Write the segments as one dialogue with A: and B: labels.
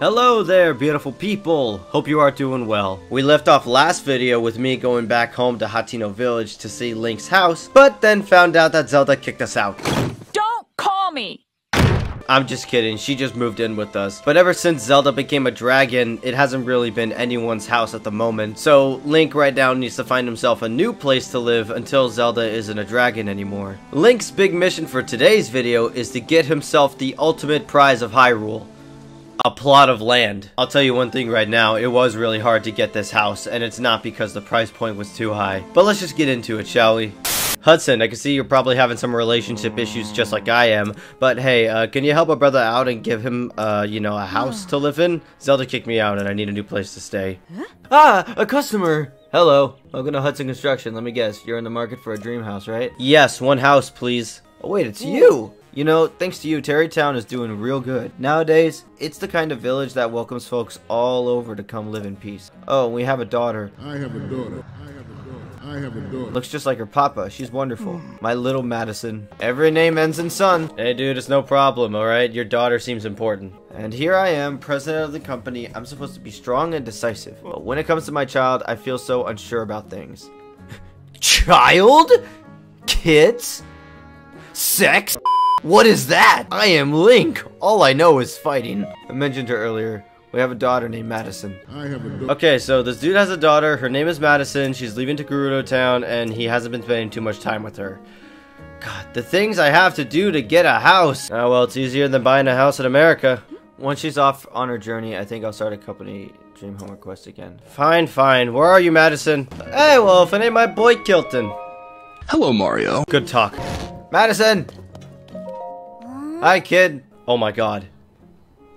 A: Hello there, beautiful people. Hope you are doing well. We left off last video with me going back home to Hateno Village to see Link's house, but then found out that Zelda kicked us out.
B: Don't call me!
A: I'm just kidding, she just moved in with us. But ever since Zelda became a dragon, it hasn't really been anyone's house at the moment. So Link right now needs to find himself a new place to live until Zelda isn't a dragon anymore. Link's big mission for today's video is to get himself the ultimate prize of Hyrule a plot of land. I'll tell you one thing right now, it was really hard to get this house, and it's not because the price point was too high. But let's just get into it, shall we? Hudson, I can see you're probably having some relationship issues just like I am, but hey, uh, can you help a brother out and give him, uh, you know, a house to live in? Zelda kicked me out and I need a new place to stay. Huh? Ah, a customer! Hello, welcome to Hudson Construction. Let me guess, you're in the market for a dream house, right? Yes, one house, please. Oh wait, it's you! You know, thanks to you, Tarrey Town is doing real good. Nowadays, it's the kind of village that welcomes folks all over to come live in peace. Oh, we have a daughter.
C: I have a daughter. I have a daughter. I have a daughter.
A: Looks just like her papa. She's wonderful. My little Madison. Every name ends in son. Hey dude, it's no problem, alright? Your daughter seems important. And here I am, president of the company. I'm supposed to be strong and decisive. But when it comes to my child, I feel so unsure about things. child? Kids? Sex? What is that? I am Link. All I know is fighting. I mentioned her earlier. We have a daughter named Madison.
C: I have a daughter.
A: Okay, so this dude has a daughter. Her name is Madison. She's leaving to Gerudo Town, and he hasn't been spending too much time with her. God, the things I have to do to get a house. Oh, well, it's easier than buying a house in America. Once she's off on her journey, I think I'll start a company Dream Home Request again. Fine, fine. Where are you, Madison? Hey, Wolf, it ain't my boy Kilton.
D: Hello, Mario.
A: Good talk. Madison! Hi, kid. Oh my god.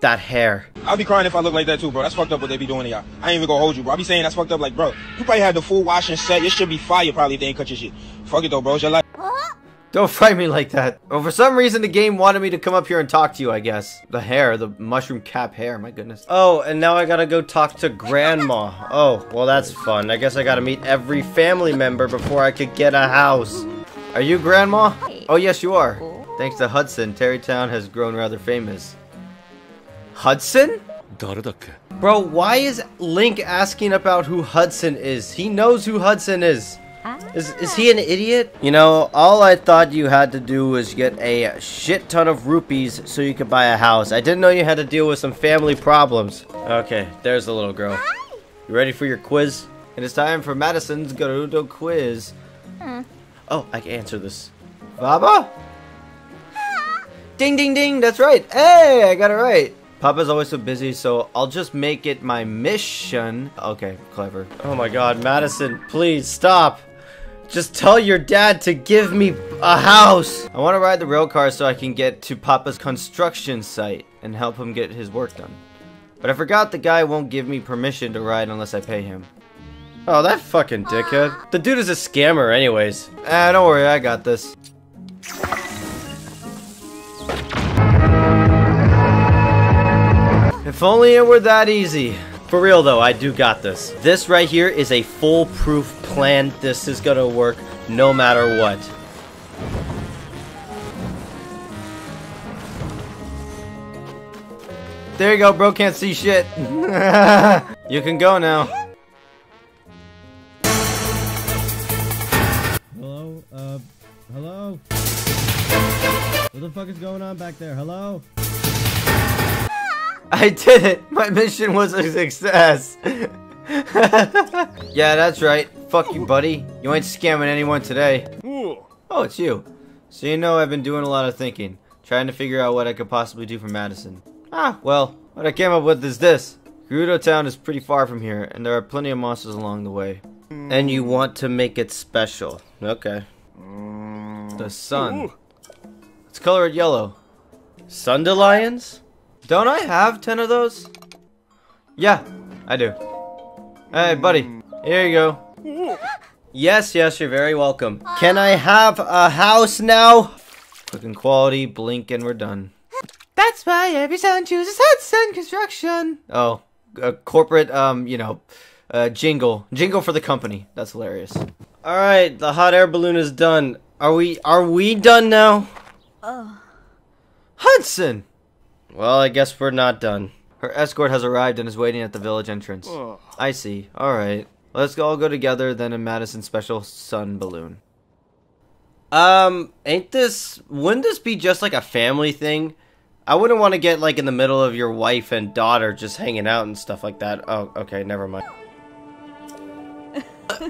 A: That hair.
E: I'll be crying if I look like that too, bro. That's fucked up what they be doing to y'all. I ain't even gonna hold you, bro. I'll be saying that's fucked up, like, bro. You probably had the full washing set. Your should be fire probably if they ain't cut your shit. Fuck it though, bro. It's your life.
A: Don't fight me like that. Well, for some reason, the game wanted me to come up here and talk to you, I guess. The hair, the mushroom cap hair, my goodness. Oh, and now I gotta go talk to Grandma. Oh, well, that's fun. I guess I gotta meet every family member before I could get a house. Are you Grandma? Oh, yes, you are. Thanks to Hudson, Tarrey Town has grown rather famous. Hudson? Bro, why is Link asking about who Hudson is? He knows who Hudson is. Is, is he an idiot? You know, all I thought you had to do was get a shit ton of rupees so you could buy a house. I didn't know you had to deal with some family problems. Okay, there's the little girl. You ready for your quiz? It is time for Madison's Gerudo quiz. Oh, I can answer this. Baba? Ding, ding, ding, that's right. Hey, I got it right. Papa's always so busy, so I'll just make it my mission. Okay, clever. Oh my god, Madison, please stop. Just tell your dad to give me a house. I want to ride the rail car so I can get to Papa's construction site and help him get his work done. But I forgot the guy won't give me permission to ride unless I pay him. Oh, that fucking dickhead. The dude is a scammer anyways. Ah, don't worry, I got this. If only it were that easy. For real though, I do got this. This right here is a foolproof plan. This is gonna work no matter what. There you go, bro. Can't see shit. you can go now.
F: Hello? Uh, hello? What the fuck is going on back there? Hello?
A: I did it! My mission was a success! yeah, that's right. Fuck you, buddy. You ain't scamming anyone today. Oh, it's you. So you know I've been doing a lot of thinking. Trying to figure out what I could possibly do for Madison. Ah, well, what I came up with is this. Gerudo Town is pretty far from here, and there are plenty of monsters along the way. And you want to make it special. Okay. The sun. Let's color it yellow. Sundelions? Don't I have 10 of those? Yeah, I do. Hey, buddy. Here you go. Yes, yes, you're very welcome. Can I have a house now? Clicking quality, blink, and we're done. That's why every son chooses Hudson Construction. Oh, a corporate, um, you know, uh, jingle. Jingle for the company. That's hilarious. All right, the hot air balloon is done. Are we, are we done now? Oh. Hudson! Well, I guess we're not done. Her escort has arrived and is waiting at the village entrance. I see. Alright. Let's all go together then in Madison's special sun balloon. Um, ain't this... Wouldn't this be just like a family thing? I wouldn't want to get like in the middle of your wife and daughter just hanging out and stuff like that. Oh, okay, never mind.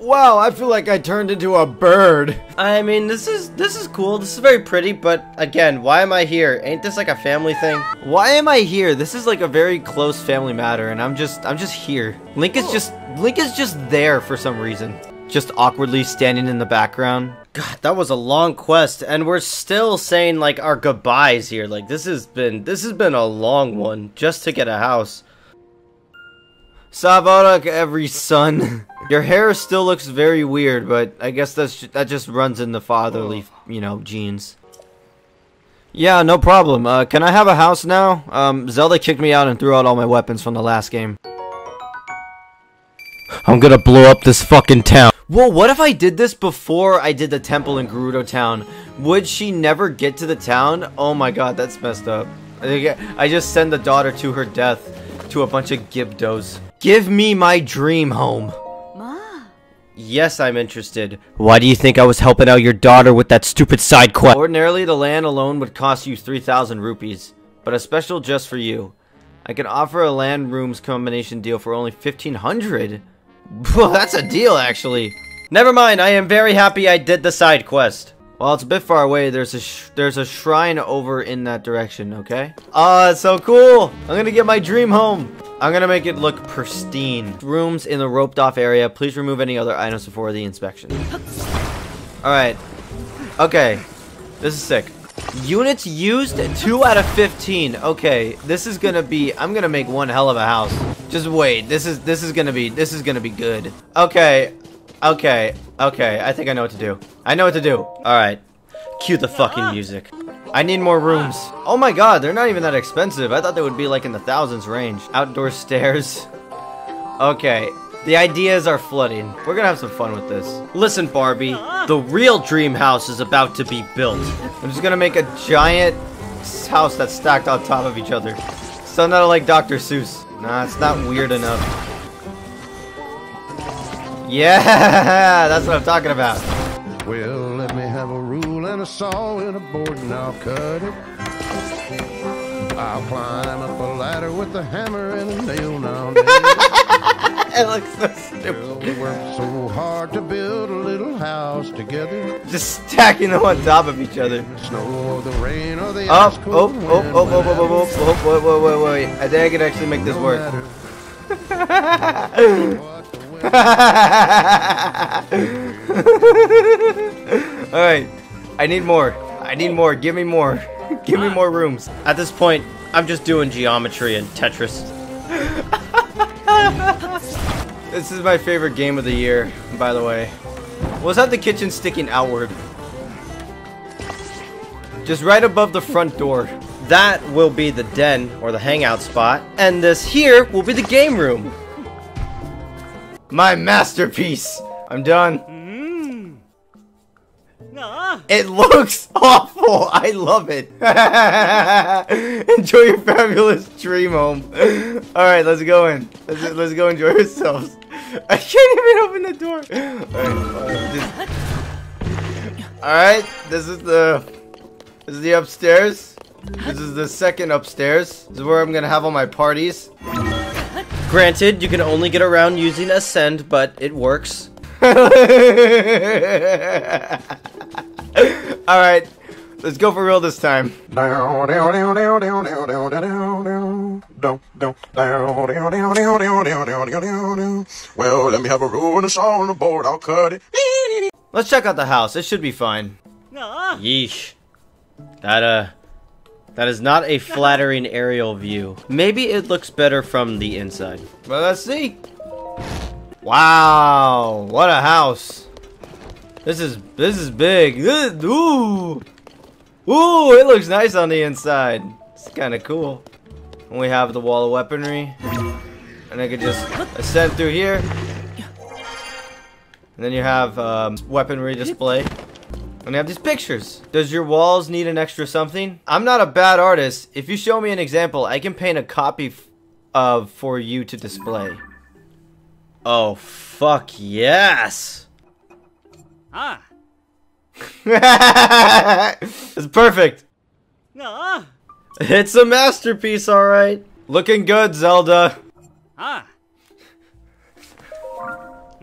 A: Wow, I feel like I turned into a bird. I mean, this is this is cool. This is very pretty, but again, why am I here? Ain't this like a family thing? Why am I here? This is like a very close family matter, and I'm just I'm just here. Link is just Link is just there for some reason. Just awkwardly standing in the background. God, that was a long quest, and we're still saying like our goodbyes here. Like this has been this has been a long one just to get a house. Sav'orq, every son. Your hair still looks very weird, but I guess that's that just runs in the fatherly, you know, genes. Yeah, no problem. Uh, can I have a house now? Um, Zelda kicked me out and threw out all my weapons from the last game. I'm gonna blow up this fucking town. Well, what if I did this before I did the temple in Gerudo Town? Would she never get to the town? Oh my god, that's messed up. I just send the daughter to her death to a bunch of Gibdos. Give me my dream home. Ma. Yes, I'm interested. Why do you think I was helping out your daughter with that stupid side quest? Ordinarily, the land alone would cost you 3,000 rupees, but a special just for you. I can offer a land rooms combination deal for only 1,500. Well, that's a deal, actually. Never mind, I am very happy I did the side quest. While it's a bit far away, there's a there's a shrine over in that direction, okay? Ah, uh, so cool! I'm gonna get my dream home! I'm gonna make it look pristine. Rooms in the roped off area. Please remove any other items before the inspection. Alright. Okay. This is sick. Units used, 2 out of 15. Okay, this is gonna be, I'm gonna make one hell of a house. Just wait, this is, this is gonna be, this is gonna be good. Okay, okay, okay, I think I know what to do. I know what to do. Alright, cue the fucking music. I need more rooms. Oh my god, they're not even that expensive. I thought they would be like in the thousands range. Outdoor stairs. Okay, the ideas are flooding. We're gonna have some fun with this. Listen, Barbie, the real dream house is about to be built. I'm just gonna make a giant house that's stacked on top of each other. So not like Dr. Seuss. Nah, it's not weird enough. Yeah, that's what I'm talking about.
G: Well, a saw and a board and I'll cut it. I'll climb up a ladder with a hammer and a nail now.
A: it looks so stupid.
G: We worked so hard to build a little house together.
A: Just stacking them on top of each other.
G: Snow or the rain or the
A: Oh, oh,
G: cold
A: oh,
G: wind,
A: oh, oh, oh, oh, oh,
G: whatever.
A: oh, wait, wait, wait, wait. I think I can actually make this work.
G: matter what the weather.
A: Alright. I need more. I need more. Give me more. Give me more rooms. At this point, I'm just doing geometry and Tetris. this is my favorite game of the year, by the way. Was that the kitchen sticking outward? Just right above the front door. That will be the den, or the hangout spot. And this here will be the game room. My masterpiece! I'm done. It looks awful. I love it. enjoy your fabulous dream home. All right, let's go in. Let's, let's go enjoy ourselves. I can't even open the door. All right, this, all right, this is the this is the upstairs. This is the second upstairs. This is where I'm gonna have all my parties. Granted, you can only get around using ascend, but it works. Alright, let's go for real this time.
G: Well, let me have a rule and a saw on the board, I'll cut it.
A: Let's check out the house, it should be fine. Yeesh. That, uh... That is not a flattering aerial view. Maybe it looks better from the inside. Well, let's see. Wow, what a house. This is this is big. This- Ooh. Ooh, it looks nice on the inside. It's kind of cool. And we have the wall of weaponry. And I could just ascend through here. And then you have um, weaponry display. And you have these pictures. Does your walls need an extra something? I'm not a bad artist. If you show me an example, I can paint a copy of for you to display. Oh fuck yes!
H: Ah.
A: it's perfect.
H: Ah.
A: It's a masterpiece, all right. Looking good, Zelda.
H: Ah.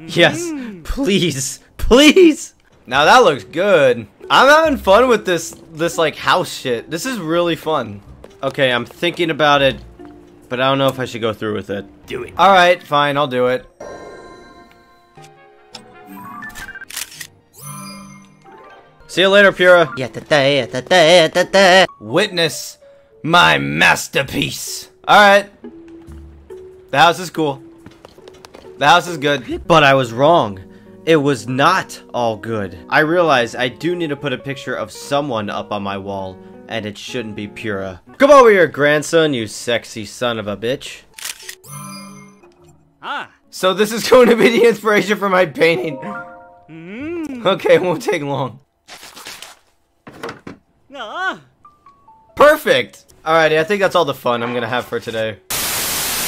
A: Yes, please, please. Now that looks good. I'm having fun with this, this like house shit. This is really fun. Okay, I'm thinking about it, but I don't know if I should go through with it.
H: Do it.
A: All right, fine, I'll do it. See you later, Purah. Witness my masterpiece. All right. The house is cool. The house is good. But I was wrong. It was not all good. I realize I do need to put a picture of someone up on my wall, and it shouldn't be Purah. Come over here, grandson, you sexy son of a bitch.
H: Ah.
A: So this is going to be the inspiration for my painting. Okay, it won't take long. Perfect! Alrighty, I think that's all the fun I'm gonna have for today.